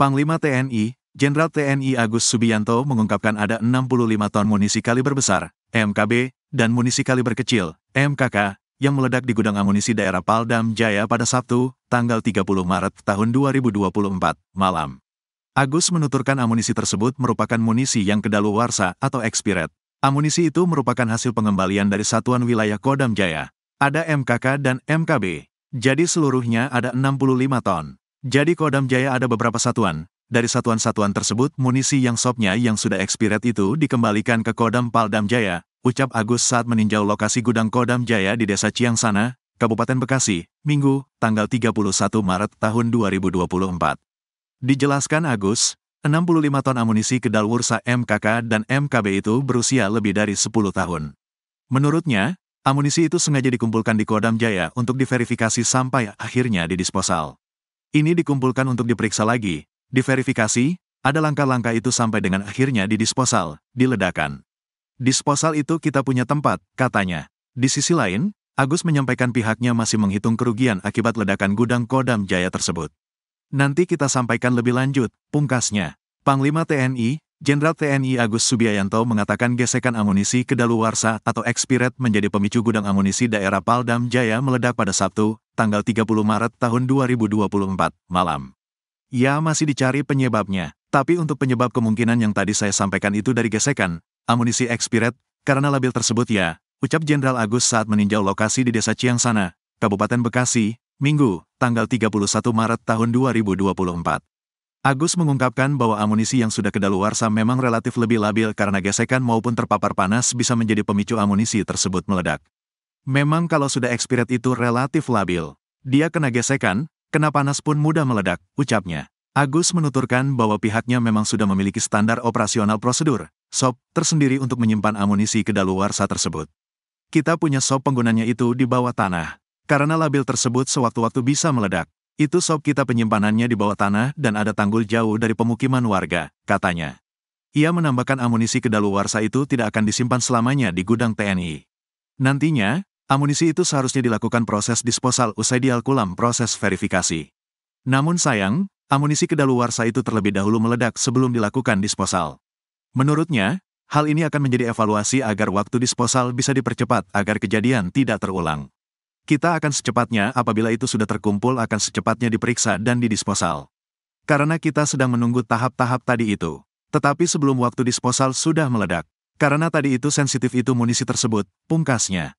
Panglima TNI, Jenderal TNI Agus Subianto mengungkapkan ada 65 ton munisi kaliber besar, MKB, dan munisi kaliber kecil, MKK, yang meledak di gudang amunisi daerah Paldam Jaya pada Sabtu, tanggal 30 Maret tahun 2024, malam. Agus menuturkan amunisi tersebut merupakan munisi yang kedaluarsa atau expired. Amunisi itu merupakan hasil pengembalian dari Satuan Wilayah Kodam Jaya. Ada MKK dan MKB. Jadi seluruhnya ada 65 ton. Jadi Kodam Jaya ada beberapa satuan. Dari satuan-satuan tersebut, munisi yang sopnya yang sudah expired itu dikembalikan ke Kodam Paldam Jaya, ucap Agus saat meninjau lokasi gudang Kodam Jaya di Desa Ciangsana, Kabupaten Bekasi, Minggu, tanggal 31 Maret tahun 2024. Dijelaskan Agus, 65 ton amunisi kedaluarsa MKK dan MKB itu berusia lebih dari 10 tahun. Menurutnya, amunisi itu sengaja dikumpulkan di Kodam Jaya untuk diverifikasi sampai akhirnya didisposal. Ini dikumpulkan untuk diperiksa lagi, diverifikasi, ada langkah-langkah itu sampai dengan akhirnya didisposal, diledakan. Disposal itu kita punya tempat, katanya. Di sisi lain, Agus menyampaikan pihaknya masih menghitung kerugian akibat ledakan gudang Kodam Jaya tersebut. Nanti kita sampaikan lebih lanjut, pungkasnya. Panglima TNI, Jenderal TNI Agus Subianto mengatakan gesekan amunisi kedaluarsa atau expired menjadi pemicu gudang amunisi daerah Paldam Jaya meledak pada Sabtu, tanggal 30 Maret tahun 2024, malam. Ya masih dicari penyebabnya, tapi untuk penyebab kemungkinan yang tadi saya sampaikan itu dari gesekan, amunisi expired, karena label tersebut ya, ucap Jenderal Agus saat meninjau lokasi di Desa Ciangsana, Kabupaten Bekasi, Minggu, tanggal 31 Maret tahun 2024. Agus mengungkapkan bahwa amunisi yang sudah kedaluarsa memang relatif lebih labil karena gesekan maupun terpapar panas bisa menjadi pemicu amunisi tersebut meledak. Memang kalau sudah expired itu relatif labil. Dia kena gesekan, kena panas pun mudah meledak, ucapnya. Agus menuturkan bahwa pihaknya memang sudah memiliki standar operasional prosedur, SOP, tersendiri untuk menyimpan amunisi kedaluarsa tersebut. Kita punya SOP penggunanya itu di bawah tanah. Karena labil tersebut sewaktu-waktu bisa meledak, itu sop kita penyimpanannya di bawah tanah dan ada tanggul jauh dari pemukiman warga, katanya. Ia menambahkan amunisi kedaluarsa itu tidak akan disimpan selamanya di gudang TNI. Nantinya, amunisi itu seharusnya dilakukan proses disposal usai dialkulam proses verifikasi. Namun sayang, amunisi kedaluarsa itu terlebih dahulu meledak sebelum dilakukan disposal. Menurutnya, hal ini akan menjadi evaluasi agar waktu disposal bisa dipercepat agar kejadian tidak terulang. Kita akan secepatnya apabila itu sudah terkumpul akan secepatnya diperiksa dan didisposal. Karena kita sedang menunggu tahap-tahap tadi itu. Tetapi sebelum waktu disposal sudah meledak. Karena tadi itu sensitif itu munisi tersebut, pungkasnya.